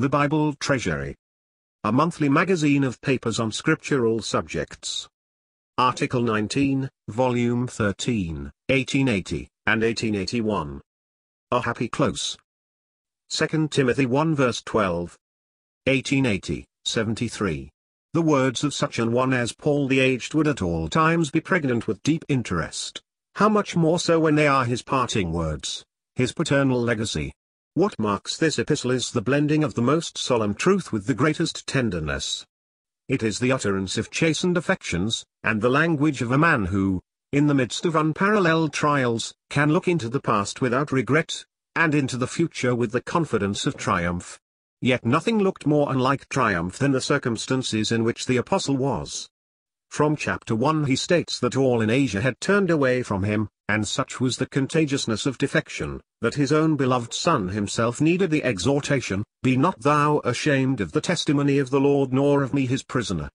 The Bible Treasury. A monthly magazine of papers on scriptural subjects. Article 19, Volume 13, 1880 and 1881. A happy close. 2 Timothy 1 verse 12. 1880, 73. The words of such an one as Paul the aged would at all times be pregnant with deep interest. How much more so when they are his parting words, his paternal legacy. What marks this epistle is the blending of the most solemn truth with the greatest tenderness. It is the utterance of chastened affections, and the language of a man who, in the midst of unparalleled trials, can look into the past without regret, and into the future with the confidence of triumph. Yet nothing looked more unlike triumph than the circumstances in which the apostle was. From chapter 1 he states that all in Asia had turned away from him, and such was the contagiousness of defection, that his own beloved son himself needed the exhortation, Be not thou ashamed of the testimony of the Lord nor of me his prisoner.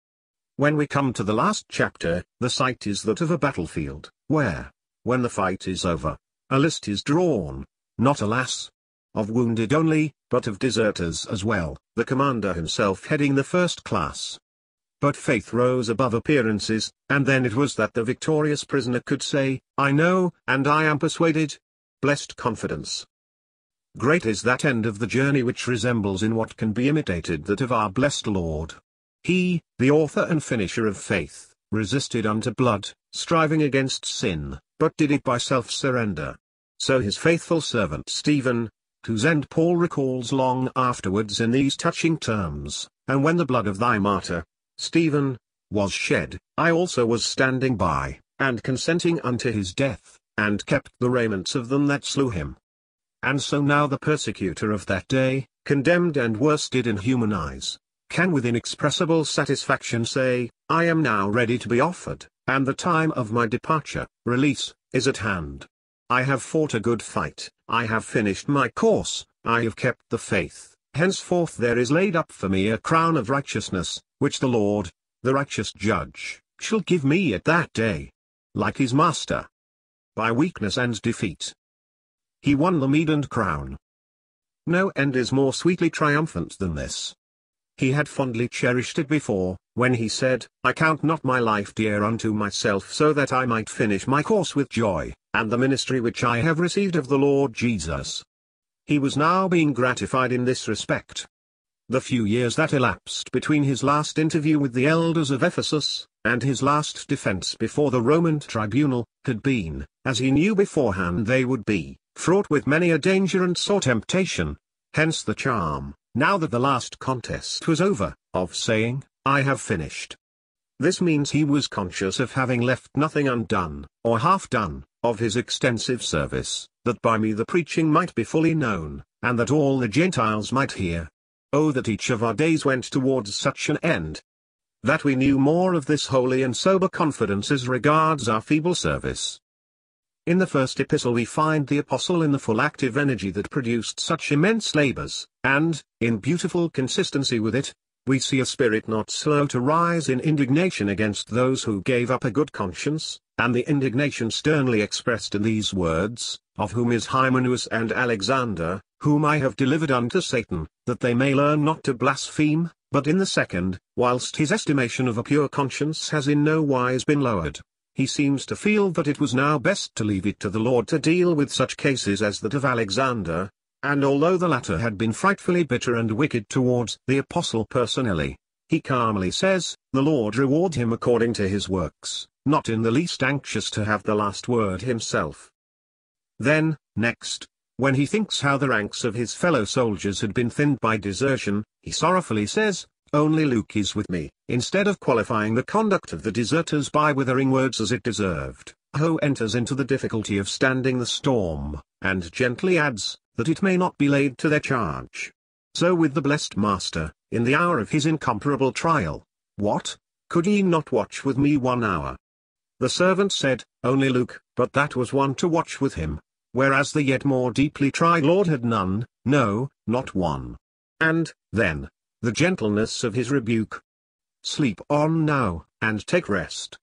When we come to the last chapter, the sight is that of a battlefield, where, when the fight is over, a list is drawn, not alas, of wounded only, but of deserters as well, the commander himself heading the first class. But faith rose above appearances, and then it was that the victorious prisoner could say, I know, and I am persuaded. Blessed confidence. Great is that end of the journey which resembles in what can be imitated that of our blessed Lord. He, the author and finisher of faith, resisted unto blood, striving against sin, but did it by self-surrender. So his faithful servant Stephen, whose end Paul recalls long afterwards in these touching terms, and when the blood of thy martyr, Stephen, was shed, I also was standing by, and consenting unto his death, and kept the raiments of them that slew him. And so now the persecutor of that day, condemned and worsted in human eyes, can with inexpressible satisfaction say, I am now ready to be offered, and the time of my departure, release, is at hand. I have fought a good fight, I have finished my course, I have kept the faith, henceforth there is laid up for me a crown of righteousness, which the Lord, the righteous judge, shall give me at that day. Like his master. By weakness and defeat. He won the meed and crown. No end is more sweetly triumphant than this. He had fondly cherished it before, when he said, I count not my life dear unto myself so that I might finish my course with joy, and the ministry which I have received of the Lord Jesus. He was now being gratified in this respect. The few years that elapsed between his last interview with the elders of Ephesus, and his last defense before the Roman tribunal, had been, as he knew beforehand they would be, fraught with many a danger and sore temptation. Hence the charm, now that the last contest was over, of saying, I have finished. This means he was conscious of having left nothing undone, or half done, of his extensive service, that by me the preaching might be fully known, and that all the Gentiles might hear. Oh that each of our days went towards such an end! That we knew more of this holy and sober confidence as regards our feeble service. In the first epistle we find the apostle in the full active energy that produced such immense labors, and, in beautiful consistency with it, we see a spirit not slow to rise in indignation against those who gave up a good conscience, and the indignation sternly expressed in these words, of whom is Hymenaeus and Alexander, whom I have delivered unto Satan, that they may learn not to blaspheme, but in the second, whilst his estimation of a pure conscience has in no wise been lowered, he seems to feel that it was now best to leave it to the Lord to deal with such cases as that of Alexander, and although the latter had been frightfully bitter and wicked towards the apostle personally, he calmly says, the Lord reward him according to his works not in the least anxious to have the last word himself. Then, next, when he thinks how the ranks of his fellow soldiers had been thinned by desertion, he sorrowfully says, Only Luke is with me, instead of qualifying the conduct of the deserters by withering words as it deserved. Ho enters into the difficulty of standing the storm, and gently adds, that it may not be laid to their charge. So with the blessed Master, in the hour of his incomparable trial, what? Could ye not watch with me one hour? The servant said, Only Luke, but that was one to watch with him. Whereas the yet more deeply tried Lord had none, no, not one. And, then, the gentleness of his rebuke. Sleep on now, and take rest.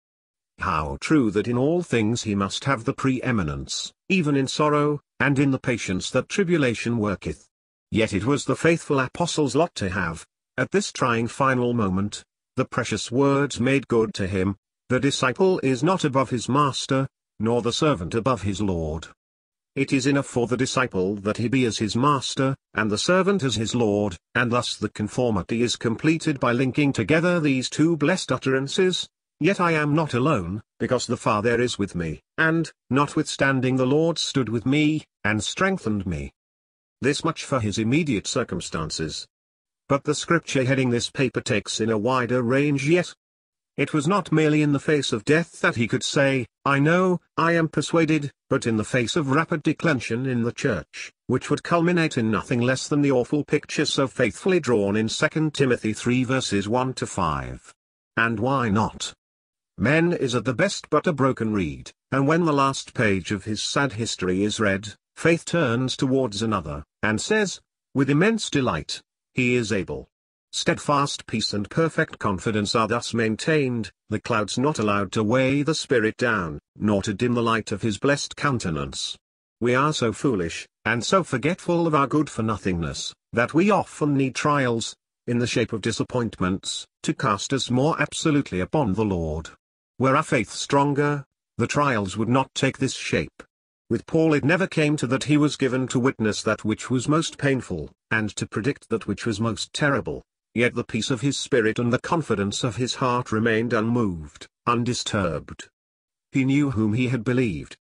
How true that in all things he must have the preeminence, even in sorrow, and in the patience that tribulation worketh. Yet it was the faithful apostle's lot to have, at this trying final moment, the precious words made good to him, the disciple is not above his master, nor the servant above his lord. It is enough for the disciple that he be as his master, and the servant as his lord, and thus the conformity is completed by linking together these two blessed utterances, Yet I am not alone, because the Father is with me, and, notwithstanding the Lord stood with me, and strengthened me. This much for his immediate circumstances. But the scripture heading this paper takes in a wider range yet, it was not merely in the face of death that he could say, I know, I am persuaded, but in the face of rapid declension in the church, which would culminate in nothing less than the awful picture so faithfully drawn in 2 Timothy 3 verses 1 to 5. And why not? Men is at the best but a broken reed, and when the last page of his sad history is read, faith turns towards another, and says, with immense delight, He is able. Steadfast peace and perfect confidence are thus maintained, the clouds not allowed to weigh the spirit down, nor to dim the light of his blessed countenance. We are so foolish, and so forgetful of our good-for-nothingness, that we often need trials, in the shape of disappointments, to cast us more absolutely upon the Lord. Were our faith stronger, the trials would not take this shape. With Paul it never came to that he was given to witness that which was most painful, and to predict that which was most terrible. Yet the peace of his spirit and the confidence of his heart remained unmoved, undisturbed. He knew whom he had believed.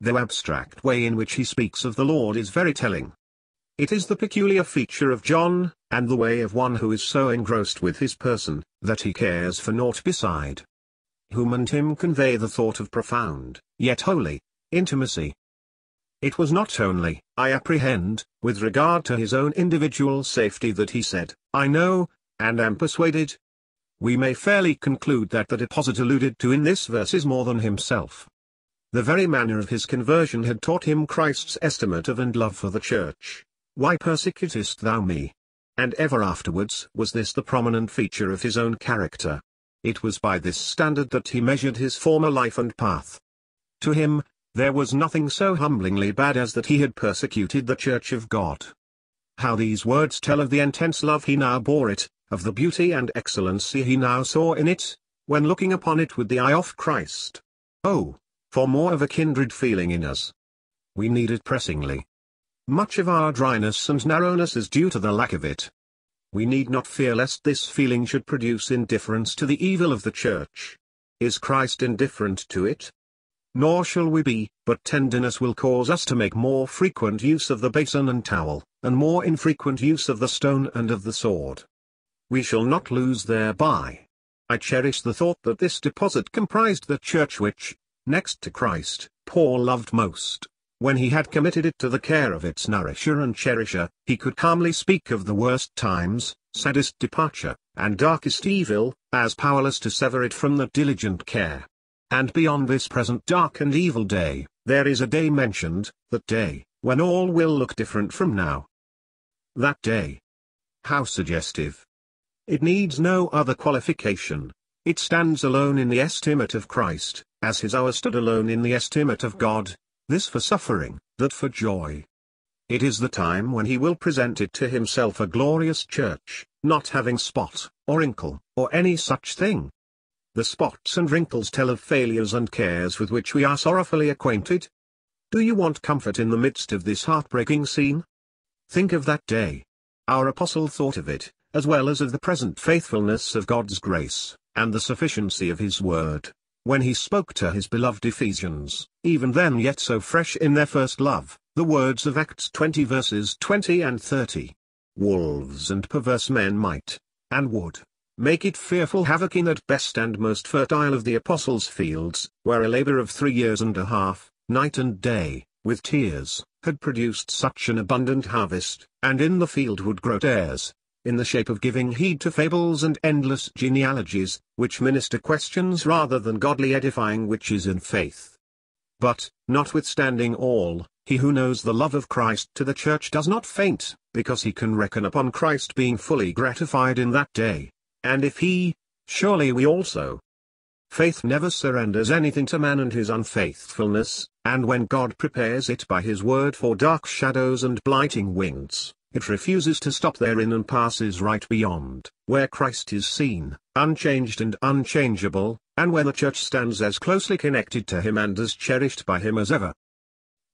The abstract way in which he speaks of the Lord is very telling. It is the peculiar feature of John, and the way of one who is so engrossed with his person, that he cares for naught beside. Whom and him convey the thought of profound, yet holy, intimacy. It was not only, I apprehend, with regard to his own individual safety that he said, I know, and am persuaded. We may fairly conclude that the deposit alluded to in this verse is more than himself. The very manner of his conversion had taught him Christ's estimate of and love for the church. Why persecutest thou me? And ever afterwards was this the prominent feature of his own character. It was by this standard that he measured his former life and path. To him, there was nothing so humblingly bad as that he had persecuted the Church of God. How these words tell of the intense love he now bore it, of the beauty and excellency he now saw in it, when looking upon it with the eye of Christ. Oh, for more of a kindred feeling in us. We need it pressingly. Much of our dryness and narrowness is due to the lack of it. We need not fear lest this feeling should produce indifference to the evil of the Church. Is Christ indifferent to it? Nor shall we be, but tenderness will cause us to make more frequent use of the basin and towel, and more infrequent use of the stone and of the sword. We shall not lose thereby. I cherish the thought that this deposit comprised the church which, next to Christ, Paul loved most. When he had committed it to the care of its nourisher and cherisher, he could calmly speak of the worst times, saddest departure, and darkest evil, as powerless to sever it from the diligent care and beyond this present dark and evil day, there is a day mentioned, that day, when all will look different from now. That day. How suggestive. It needs no other qualification. It stands alone in the estimate of Christ, as his hour stood alone in the estimate of God, this for suffering, that for joy. It is the time when he will present it to himself a glorious church, not having spot, or wrinkle, or any such thing, the spots and wrinkles tell of failures and cares with which we are sorrowfully acquainted. Do you want comfort in the midst of this heartbreaking scene? Think of that day. Our apostle thought of it, as well as of the present faithfulness of God's grace, and the sufficiency of his word, when he spoke to his beloved Ephesians, even then yet so fresh in their first love, the words of Acts 20 verses 20 and 30. Wolves and perverse men might, and would, make it fearful havoc in that best and most fertile of the apostles' fields, where a labor of three years and a half, night and day, with tears, had produced such an abundant harvest, and in the field would grow tares, in the shape of giving heed to fables and endless genealogies, which minister questions rather than godly edifying which is in faith. But, notwithstanding all, he who knows the love of Christ to the church does not faint, because he can reckon upon Christ being fully gratified in that day. And if he, surely we also. Faith never surrenders anything to man and his unfaithfulness, and when God prepares it by his word for dark shadows and blighting winds, it refuses to stop therein and passes right beyond, where Christ is seen, unchanged and unchangeable, and where the church stands as closely connected to him and as cherished by him as ever.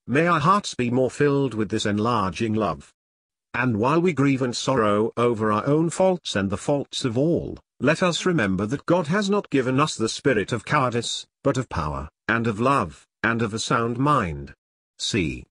May our hearts be more filled with this enlarging love. And while we grieve and sorrow over our own faults and the faults of all, let us remember that God has not given us the spirit of cowardice, but of power, and of love, and of a sound mind. See